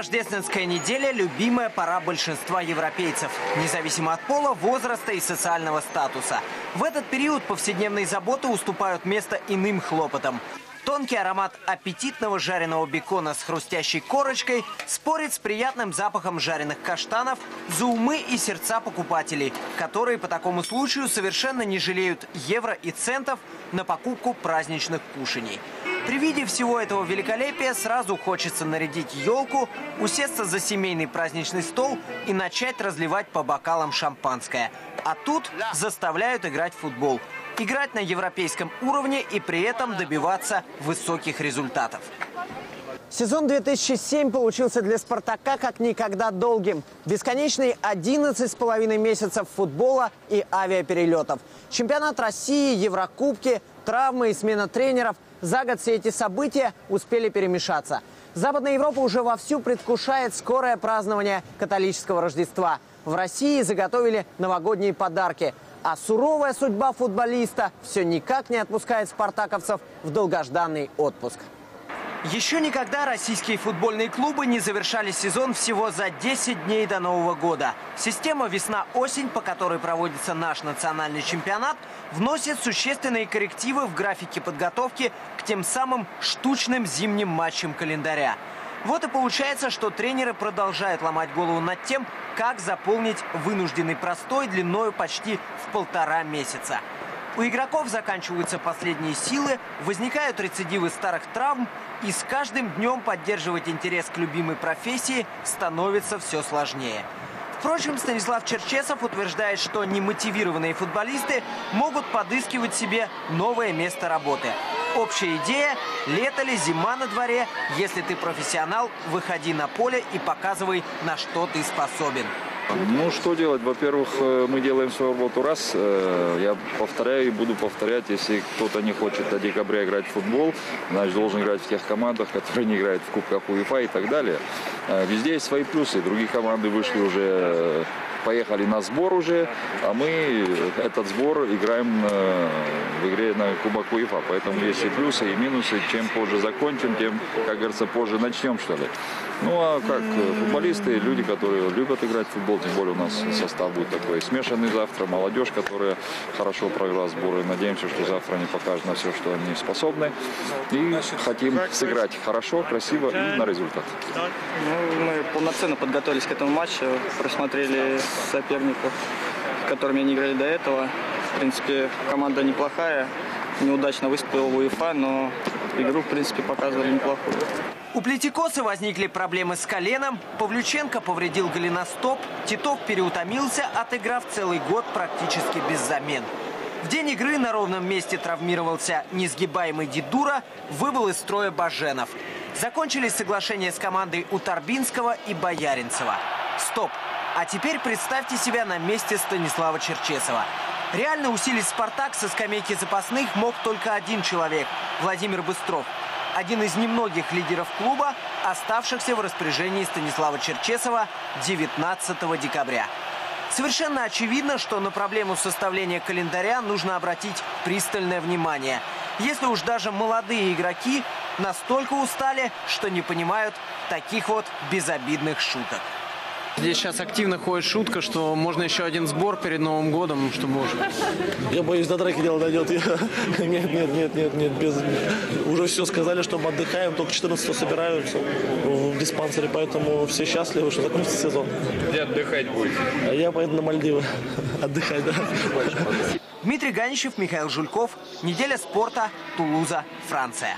рождественская неделя – любимая пора большинства европейцев, независимо от пола, возраста и социального статуса. В этот период повседневные заботы уступают место иным хлопотам. Тонкий аромат аппетитного жареного бекона с хрустящей корочкой спорит с приятным запахом жареных каштанов за умы и сердца покупателей, которые по такому случаю совершенно не жалеют евро и центов на покупку праздничных кушаний. При виде всего этого великолепия сразу хочется нарядить елку, усесться за семейный праздничный стол и начать разливать по бокалам шампанское. А тут заставляют играть в футбол – играть на европейском уровне и при этом добиваться высоких результатов. Сезон 2007 получился для «Спартака» как никогда долгим. Бесконечные 11,5 месяцев футбола и авиаперелетов. Чемпионат России, Еврокубки, травмы и смена тренеров. За год все эти события успели перемешаться. Западная Европа уже вовсю предвкушает скорое празднование католического Рождества. В России заготовили новогодние подарки – а суровая судьба футболиста все никак не отпускает спартаковцев в долгожданный отпуск. Еще никогда российские футбольные клубы не завершали сезон всего за 10 дней до Нового года. Система «Весна-осень», по которой проводится наш национальный чемпионат, вносит существенные коррективы в графике подготовки к тем самым штучным зимним матчам календаря. Вот и получается, что тренеры продолжают ломать голову над тем, как заполнить вынужденный простой длиною почти в полтора месяца. У игроков заканчиваются последние силы, возникают рецидивы старых травм, и с каждым днем поддерживать интерес к любимой профессии становится все сложнее. Впрочем, Станислав Черчесов утверждает, что немотивированные футболисты могут подыскивать себе новое место работы. Общая идея – лето ли, зима на дворе. Если ты профессионал, выходи на поле и показывай, на что ты способен. Ну, что делать? Во-первых, э, мы делаем свою работу раз. Э, я повторяю и буду повторять. Если кто-то не хочет до декабря играть в футбол, значит, должен играть в тех командах, которые не играют в Кубках УЕФА и так далее. Э, везде есть свои плюсы. Другие команды вышли уже поехали на сбор уже, а мы этот сбор играем в игре на Кубок УЕФА. Поэтому есть и плюсы, и минусы. Чем позже закончим, тем, как говорится, позже начнем, что ли. Ну, а как футболисты, люди, которые любят играть в футбол, тем более у нас состав будет такой смешанный завтра, молодежь, которая хорошо провела сборы. Надеемся, что завтра они покажут на все, что они способны. И хотим сыграть хорошо, красиво и на результат. Ну, мы полноценно подготовились к этому матчу, просмотрели соперников, с которыми они играли до этого. В принципе, команда неплохая, неудачно выступила в УЕФА, но игру, в принципе, показывали неплохую. У Плетикоса возникли проблемы с коленом, Павлюченко повредил голеностоп, Титов переутомился, отыграв целый год практически без замен. В день игры на ровном месте травмировался несгибаемый Дедура, выбыл из строя Баженов. Закончились соглашения с командой у Тарбинского и Бояринцева. Стоп! А теперь представьте себя на месте Станислава Черчесова. Реально усилить «Спартак» со скамейки запасных мог только один человек – Владимир Быстров. Один из немногих лидеров клуба, оставшихся в распоряжении Станислава Черчесова 19 декабря. Совершенно очевидно, что на проблему составления календаря нужно обратить пристальное внимание. Если уж даже молодые игроки настолько устали, что не понимают таких вот безобидных шуток. Здесь сейчас активно ходит шутка, что можно еще один сбор перед Новым годом, чтобы уже... Я боюсь, до драки дело дойдет. Я... Нет, нет, нет, нет, нет. Без... Уже все сказали, что мы отдыхаем, только 14 собираются в диспансере, поэтому все счастливы, что закончится сезон. Где отдыхать будете? Я поеду на Мальдивы. Отдыхать, да. Дмитрий Ганищев, Михаил Жульков. Неделя спорта. Тулуза, Франция.